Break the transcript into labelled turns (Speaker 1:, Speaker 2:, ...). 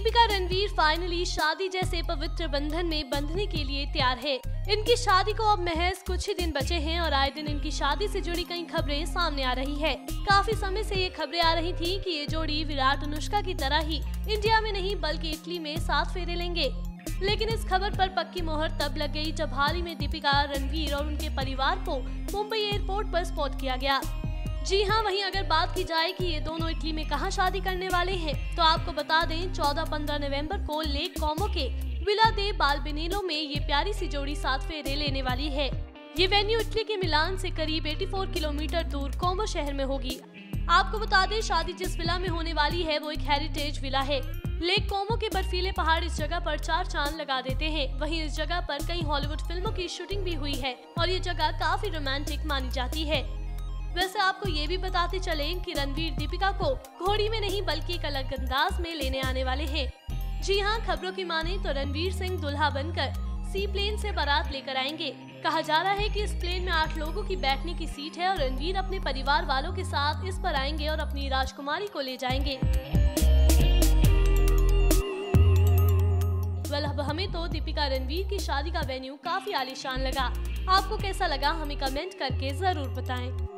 Speaker 1: Finally शादी जैसे पवित्र बंधन में बंधने के लिए तैयार है। इनकी शादी को अब महज कुछ ही दिन बचे हैं और आए दिन इनकी शादी से जुड़ी कई खबरें सामने आ रही है। काफ़ी समय से ये खबरें आ रही थी कि ये जोड़ी विराट अनुष्का की तरह ही इंडिया में नहीं, बल्कि इटली में साथ फेरे लेंगे। लेकिन इस खबर पर पक्की मोहर तब लग गई जब हाल ही में दीपिका रणवीर और उनके परिवार को मुंबई एयरपोर्ट पर स्पॉट किया गया। जी हाँ वहीं अगर बात की जाए कि ये दोनों इटली में कहाँ शादी करने वाले हैं तो आपको बता दें 14-15 नवंबर को लेक कॉमो के विला दे बालबिनेलो में ये प्यारी सी जोड़ी सात फेरे लेने वाली है। ये वेन्यू इटली के मिलान से करीब 84 किलोमीटर दूर कोमो शहर में होगी। आपको बता दें, शादी जिस विला में होने वाली है, वो एक हेरिटेज विला है। लेक कोमो के बर्फीले पहाड़ इस जगह पर चार चाँद लगा देते हैं। वहीं इस जगह पर कई हॉलीवुड फ़िल्मों की शूटिंग भी हुई है, और ये जगह काफ़ी रोमांटिक मानी जाती है। वैसे आपको ये भी बताते चले कि रणवीर दीपिका को घोड़ी में नहीं, बल्कि एक अलग अंदाज में लेने आने वाले हैं। जी हाँ खबरों की माने तो रणवीर सिंह दुल्हा बनकर सी प्लेन से बारात लेकर आएँगे। कहा जा रहा है कि इस प्लेन में आठ लोगों की बैठने की सीट है और रणवीर अपने परिवार वालों के साथ इस पर आएँगे और अपनी राजकुमारी को ले जाएँगे। अब हमें तो दीपिका रणवीर की शादी का वेन्यू काफ़ी आलीशान लगा। आपको कैसा लगा हमें कमेंट करके ज़रूर बताएँ।